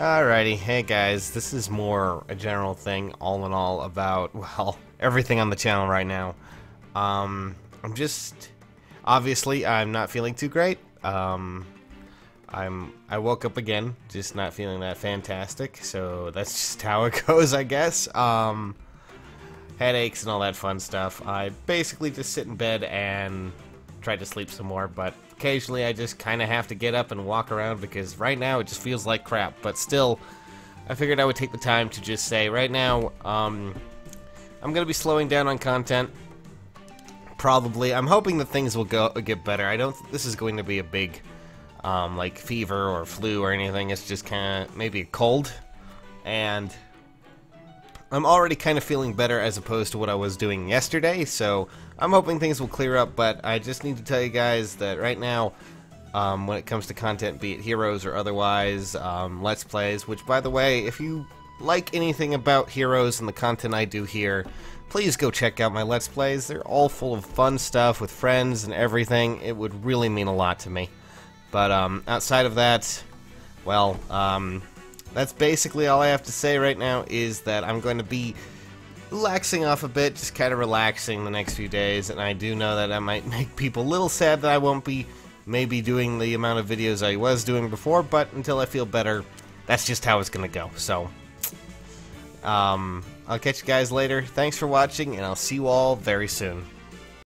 Alrighty, hey guys, this is more a general thing, all in all, about, well, everything on the channel right now. Um, I'm just, obviously, I'm not feeling too great. Um, I'm, I woke up again, just not feeling that fantastic, so that's just how it goes, I guess. Um, headaches and all that fun stuff. I basically just sit in bed and try to sleep some more, but occasionally I just kind of have to get up and walk around because right now it just feels like crap. But still, I figured I would take the time to just say right now, um, I'm going to be slowing down on content. Probably. I'm hoping that things will go get better. I don't. This is going to be a big, um, like fever or flu or anything. It's just kind of maybe a cold, and I'm already kind of feeling better as opposed to what I was doing yesterday, so I'm hoping things will clear up, but I just need to tell you guys that right now, um, when it comes to content, be it heroes or otherwise, um, Let's Plays, which, by the way, if you like anything about heroes and the content I do here, please go check out my Let's Plays. They're all full of fun stuff with friends and everything. It would really mean a lot to me. But um, outside of that, well, um, that's basically all I have to say right now is that I'm going to be relaxing off a bit, just kind of relaxing the next few days, and I do know that I might make people a little sad that I won't be maybe doing the amount of videos I was doing before, but until I feel better, that's just how it's going to go. So, um, I'll catch you guys later. Thanks for watching, and I'll see you all very soon.